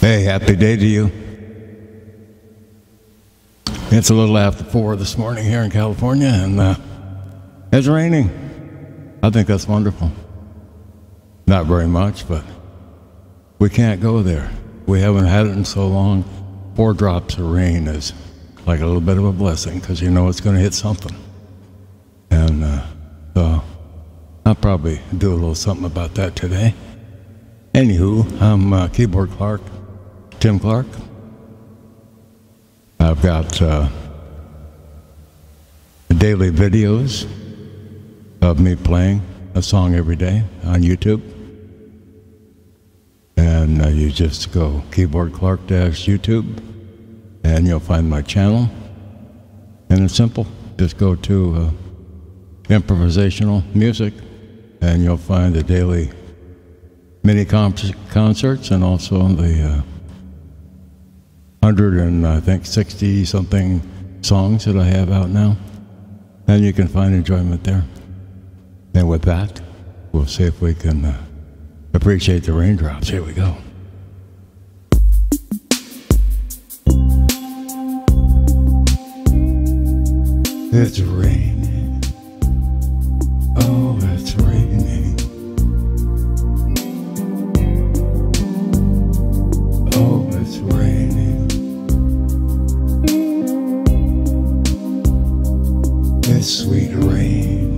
Hey, happy day to you. It's a little after four this morning here in California, and uh, it's raining. I think that's wonderful. Not very much, but we can't go there. We haven't had it in so long. Four drops of rain is like a little bit of a blessing because you know it's going to hit something. And uh, so I'll probably do a little something about that today. Anywho, I'm uh, Keyboard Clark, Tim Clark. I've got uh, daily videos of me playing a song every day on YouTube. And uh, you just go Keyboard Clark dash YouTube, and you'll find my channel. And it's simple. Just go to uh, improvisational music, and you'll find the daily mini concerts and also the uh, hundred and I think sixty something songs that I have out now, and you can find enjoyment there. And with that, we'll see if we can uh, appreciate the raindrops. Here we go. It's sweet rain.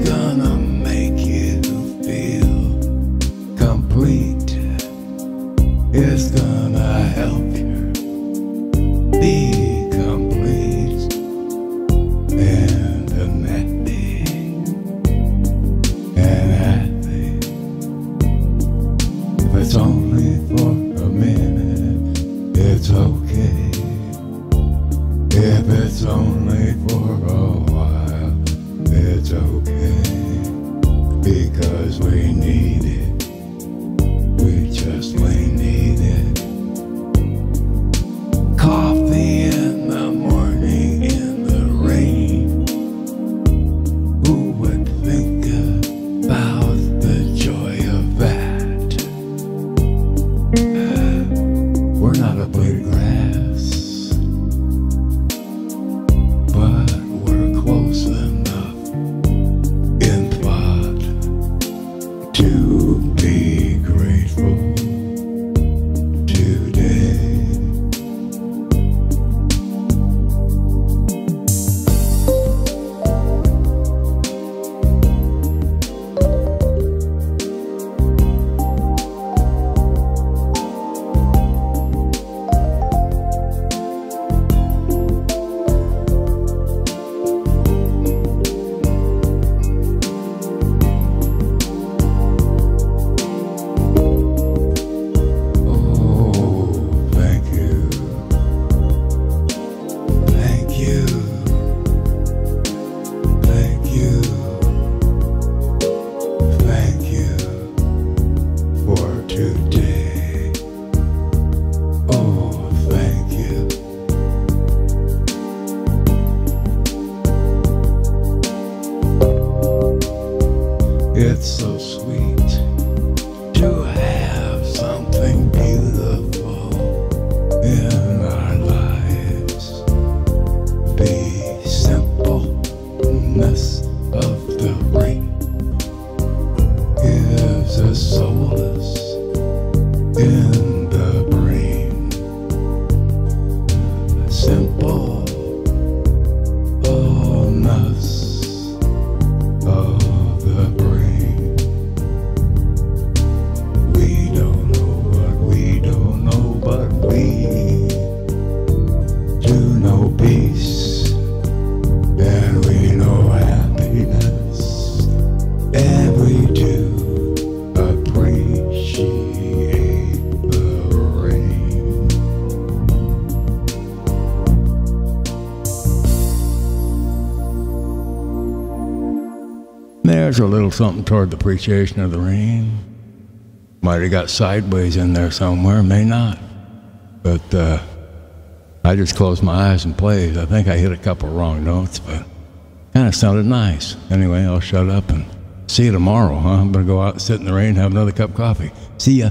It's gonna make you feel complete. It's gonna help you be complete and happy and happy. If it's only for a minute, it's okay. If it's only for a while, it's okay. We you. Thank you. Thank you for today. Oh, thank you. It's There's a little something toward the appreciation of the rain. Might have got sideways in there somewhere, may not. But uh, I just closed my eyes and played. I think I hit a couple wrong notes, but kind of sounded nice. Anyway, I'll shut up and see you tomorrow, huh? I'm going to go out and sit in the rain and have another cup of coffee. See ya.